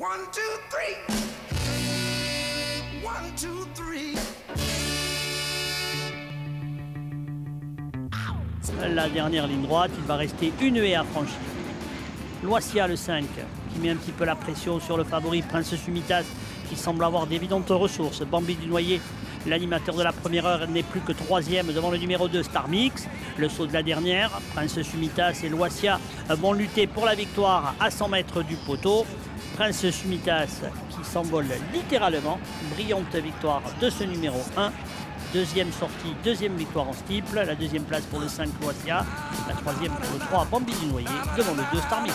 One, two, three. One, two, three. La dernière ligne droite, il va rester une haie à franchir. Loissia le 5, qui met un petit peu la pression sur le favori Prince Sumitas, qui semble avoir d'évidentes ressources. Bambi du Noyer, l'animateur de la première heure, n'est plus que troisième devant le numéro 2 Star Mix. Le saut de la dernière, Prince Sumitas et Loissia vont lutter pour la victoire à 100 mètres du poteau. Prince Sumitas qui s'envole littéralement. Brillante victoire de ce numéro 1. Deuxième sortie, deuxième victoire en steeple. La deuxième place pour le 5 Loissia. La troisième pour le 3 Bambi du Noyer devant le 2 Star Mix.